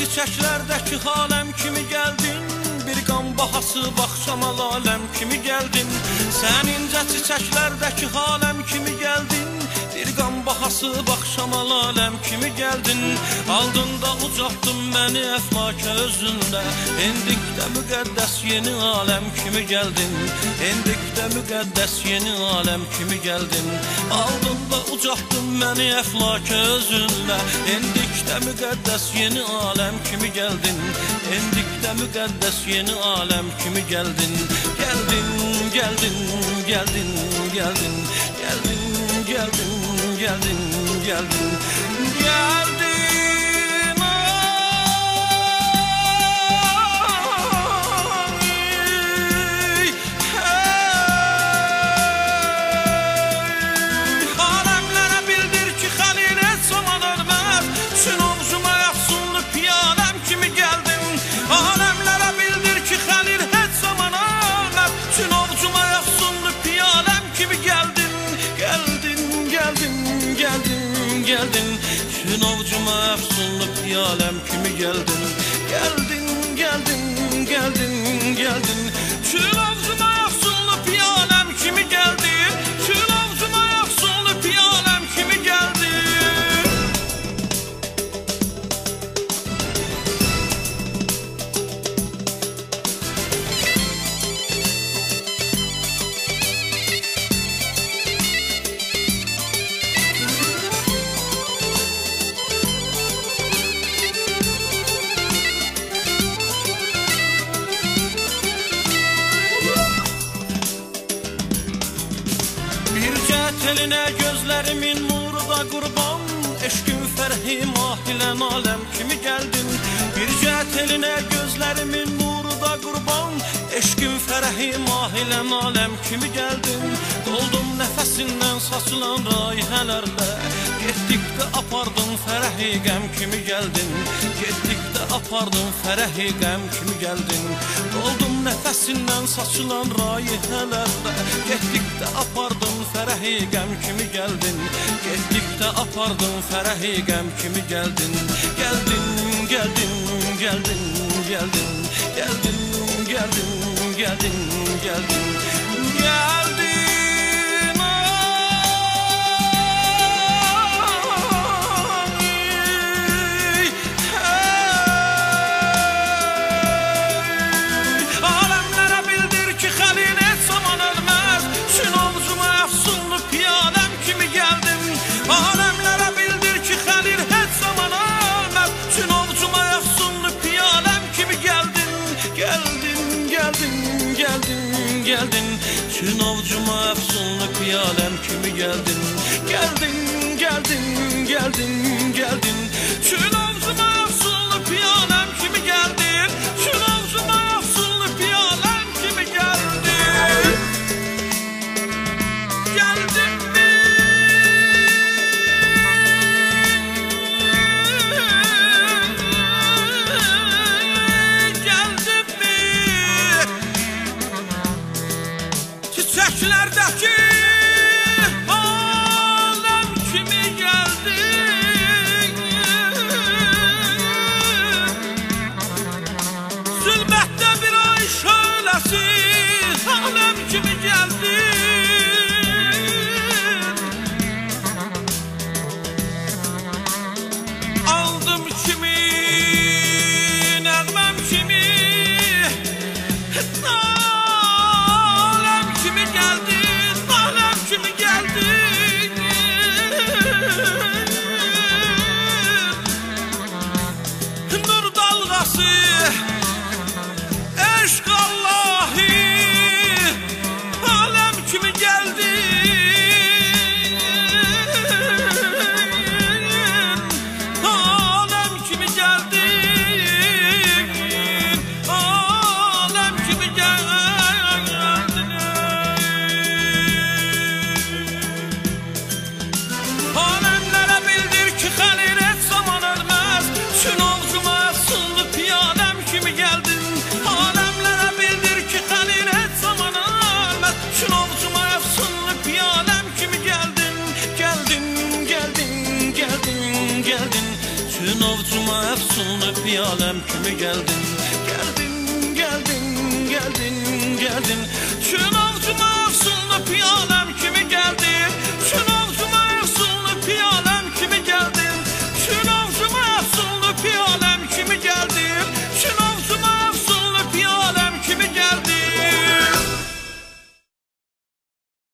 çiçəklərdəki haləm kimi gəldin Bir qan bahası baxşama laləm kimi gəldin Sən incə çiçəklərdəki haləm kimi gəldin Bir qan bahası baxşama laləm kimi gəldin Aldında ucaltdın məni əflaka özündə. Endikdə müqəddəs yeni aləm kimi gəldin Endikdə müqəddəs yeni aləm kimi gəldin Aldında ucaltdın məni əflaka özündə. Endikdə müqəddəs yeni aləm kimi gəldin. Endikdə müqəddəs yeni aləm kimi gəldin. Gəldin, gəldin, gəldin, gəldin, gəldin, gəldin, gəldin, gəldin, gəldin. Geldin, Çün ovcuma efsunlu piyalem kimi geldin? Geldin, geldin, geldin, geldin. Çün telinə gözlərimin nuru da qurban Eşqin fərhi mahilən aləm kimi gəldin Bircə telinə gözlərimin nuru da qurban Eşqin fərhi mahilən aləm kimi gəldin Doldum nəfəsindən saçılan rayhələrlə Getdikdə apardın fərəhi qəm kimi gəldin Getdikdə apardın fərəhi qəm kimi gəldin. Doldum nəfəsindən saçılan rayhələrlə Getdikdə apardın fərəhi qəm kimi gəldin. Getdikdə apardın fərəhi qəm kimi gəldin. Gəldin, gəldin, gəldin, gəldin. Gəldin, gəldin, gəldin, gəldin. Gəldin geldin, Çün ovcuma efsunlu piyalem kimi Geldin, geldin, de aquí. Piyadem kimi geldin Geldin, geldin, geldin, geldin Çün ovcuma əfsunlu piyaləm kimi gəldin